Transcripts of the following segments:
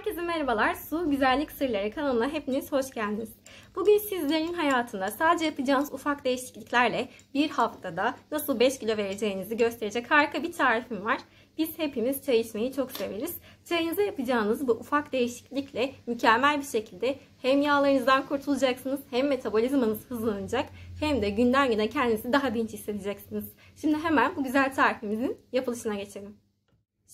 Herkese merhabalar. Su Güzellik Sırları kanalına hepiniz hoş geldiniz. Bugün sizlerin hayatında sadece yapacağınız ufak değişikliklerle bir haftada nasıl 5 kilo vereceğinizi gösterecek harika bir tarifim var. Biz hepimiz çay içmeyi çok severiz. Çayınıza yapacağınız bu ufak değişiklikle mükemmel bir şekilde hem yağlarınızdan kurtulacaksınız hem metabolizmanız hızlanacak hem de günden güne kendinizi daha dinç hissedeceksiniz. Şimdi hemen bu güzel tarifimizin yapılışına geçelim.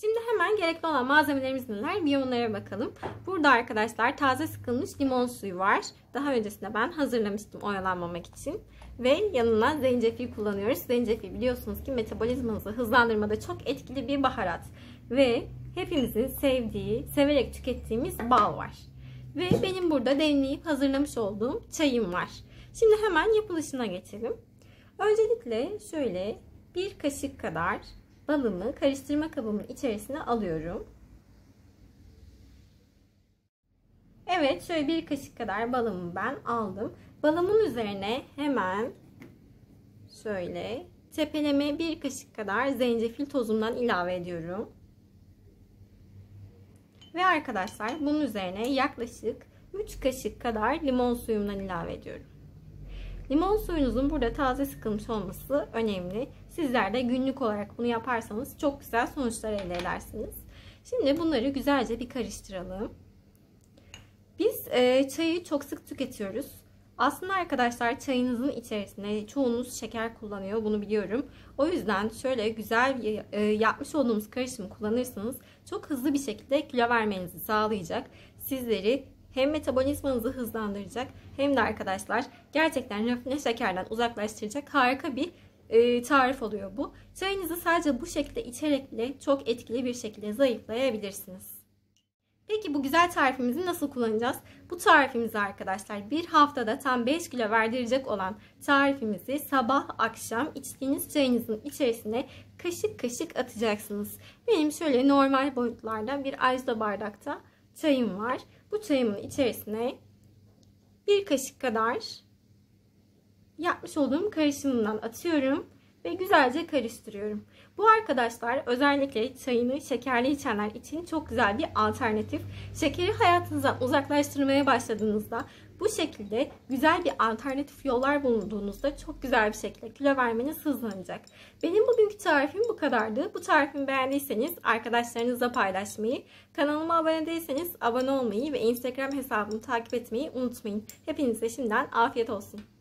Şimdi hemen gerekli olan malzemelerimiz neler bir onlara bakalım. Burada arkadaşlar taze sıkılmış limon suyu var. Daha öncesinde ben hazırlamıştım oyalanmamak için. Ve yanına zencefil kullanıyoruz. Zencefil biliyorsunuz ki metabolizmanızı hızlandırmada çok etkili bir baharat. Ve hepimizin sevdiği, severek tükettiğimiz bal var. Ve benim burada demleyip hazırlamış olduğum çayım var. Şimdi hemen yapılışına geçelim. Öncelikle şöyle bir kaşık kadar balımı karıştırma kabımın içerisine alıyorum. Evet şöyle bir kaşık kadar balımı ben aldım. Balımın üzerine hemen şöyle tepeleme bir kaşık kadar zencefil tozundan ilave ediyorum. Ve arkadaşlar bunun üzerine yaklaşık 3 kaşık kadar limon suyumdan ilave ediyorum. Limon suyunuzun burada taze sıkılmış olması önemli. Sizler de günlük olarak bunu yaparsanız çok güzel sonuçlar elde edersiniz. Şimdi bunları güzelce bir karıştıralım. Biz e, çayı çok sık tüketiyoruz. Aslında arkadaşlar çayınızın içerisinde çoğunuz şeker kullanıyor bunu biliyorum. O yüzden şöyle güzel bir, e, yapmış olduğumuz karışımı kullanırsanız çok hızlı bir şekilde kilo vermenizi sağlayacak. Sizleri hem metabolizmanızı hızlandıracak hem de arkadaşlar gerçekten rafine şekerden uzaklaştıracak harika bir e, tarif oluyor bu. Çayınızı sadece bu şekilde içerek bile çok etkili bir şekilde zayıflayabilirsiniz. Peki bu güzel tarifimizi nasıl kullanacağız? Bu tarifimizi arkadaşlar bir haftada tam 5 kilo verdirecek olan tarifimizi sabah akşam içtiğiniz çayınızın içerisine kaşık kaşık atacaksınız. Benim şöyle normal boyutlarda bir ajda bardakta çayım var. Bu çayımın içerisine bir kaşık kadar yapmış olduğum karışımından atıyorum ve güzelce karıştırıyorum. Bu arkadaşlar özellikle çayını şekerli içenler için çok güzel bir alternatif. Şekeri hayatınızdan uzaklaştırmaya başladığınızda bu şekilde güzel bir alternatif yollar bulunduğunuzda çok güzel bir şekilde kilo vermeniz hızlanacak. Benim bugünkü tarifim bu kadardı. Bu tarifimi beğendiyseniz arkadaşlarınızla paylaşmayı, kanalıma abone değilseniz abone olmayı ve Instagram hesabımı takip etmeyi unutmayın. Hepinize şimdiden afiyet olsun.